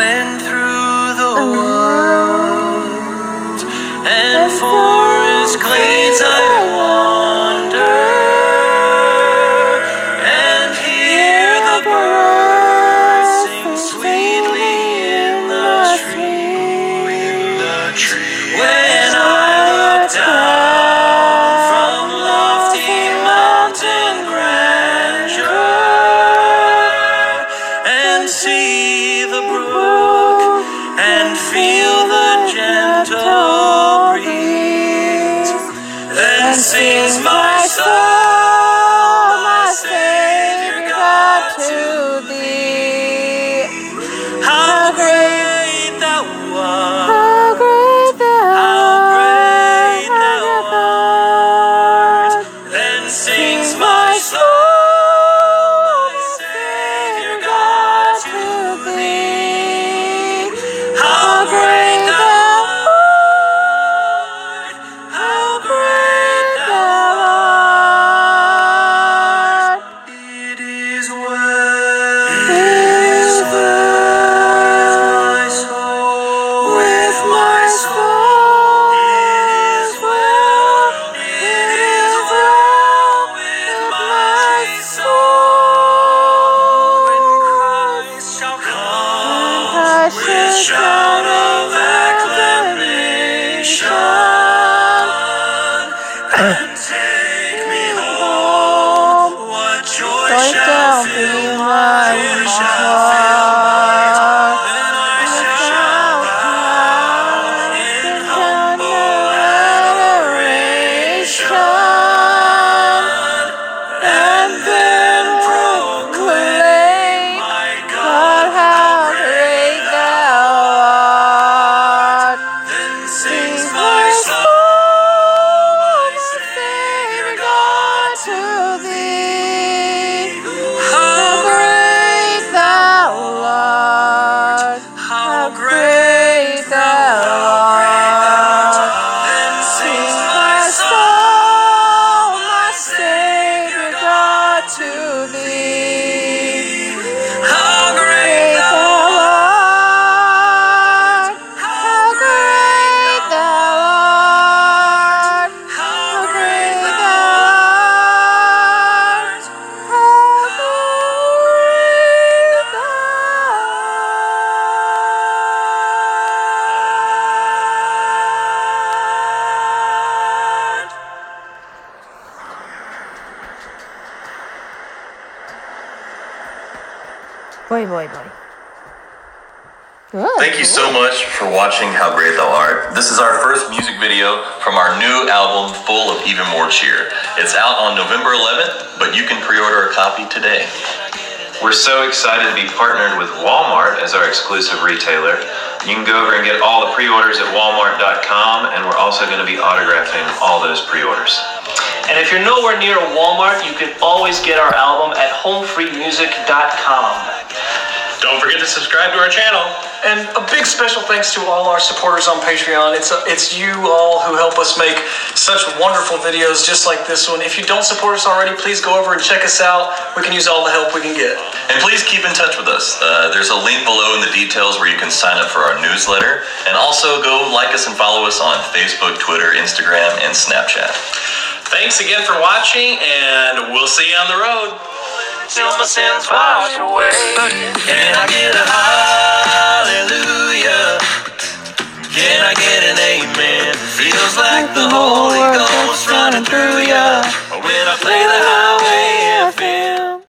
Went through the woods and forest gentle breeze. Then sings my acclamation great Boy, boy, boy. Good. Thank you so much for watching How Great Thou Art. This is our first music video from our new album, Full of Even More Cheer. It's out on November 11th, but you can pre order a copy today. We're so excited to be partnered with Walmart as our exclusive retailer. You can go over and get all the pre orders at walmart.com, and we're also going to be autographing all those pre orders. And if you're nowhere near a Walmart, you can always get our album at homefreemusic.com. Don't forget to subscribe to our channel. And a big special thanks to all our supporters on Patreon. It's a, it's you all who help us make such wonderful videos just like this one. If you don't support us already, please go over and check us out. We can use all the help we can get. And please keep in touch with us. Uh, there's a link below in the details where you can sign up for our newsletter. And also go like us and follow us on Facebook, Twitter, Instagram, and Snapchat. Thanks again for watching, and we'll see you on the road. Till my sins wash away. Can I get a hallelujah?